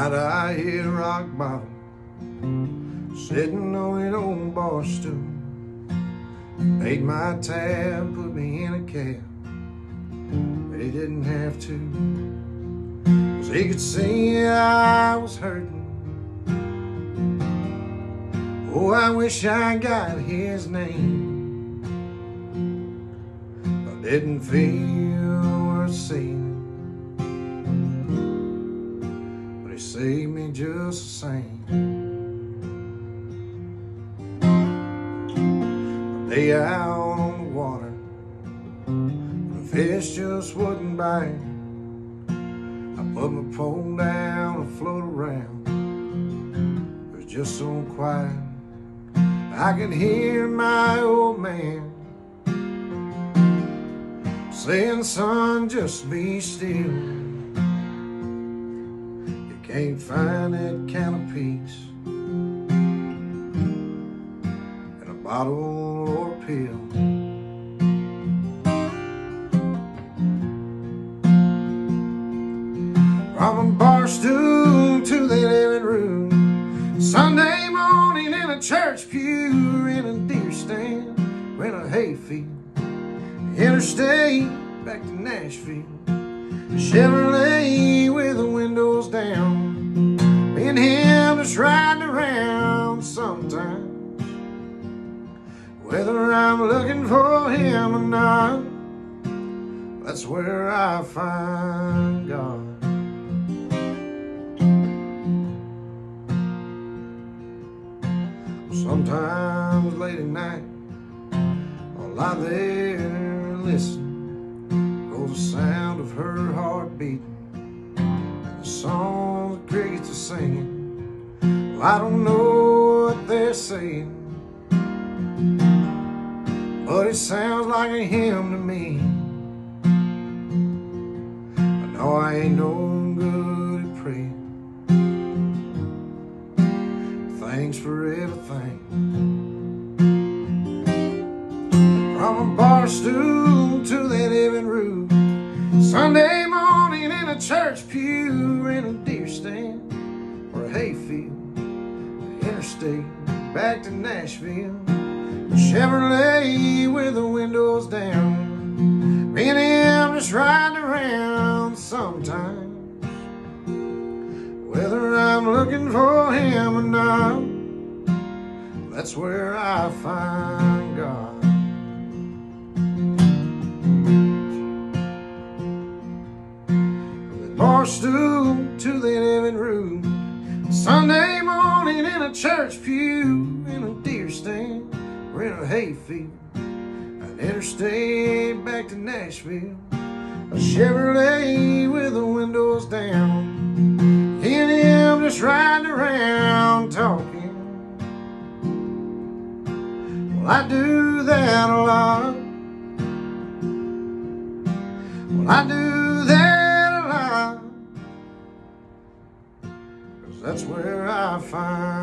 Night I hit rock bottom, sitting on an old bar stool. Paid my tab, put me in a cab, but he didn't have to. Cause he could see I was hurting. Oh, I wish I got his name. I didn't feel worth seeing. Saved me just the same. A day out on the water, the fish just wouldn't bite. I put my pole down and float around. It was just so quiet. I could hear my old man saying, son, just be still. Can't find that kind of peace in a bottle or a pill. From a bar stool to the living room, Sunday morning in a church pew, in a deer stand, in a hayfield, interstate back to Nashville, Chevrolet Whether I'm looking for him or not, that's where I find God. Sometimes late at night, I'll lie there and listen. Goes the sound of her heart beating, the song the crickets are singing. Well, I don't know what they're saying, but it sounds like a hymn to me. I know I ain't no good at praying. Thanks for everything. From a bar stool to the living room. Sunday morning in a church pew, in a deer stand or a hayfield. Interstate back to Nashville. Chevrolet with the windows down. Me and him just riding around sometimes. Whether I'm looking for him or not, that's where I find God. Bar stool to the living room, Sunday morning in a church pew, in a in a hayfield, an interstate back to Nashville, a Chevrolet with the windows down, me and him just riding around talking. Well, I do that a lot. Well, I do that a lot. Cause that's where I find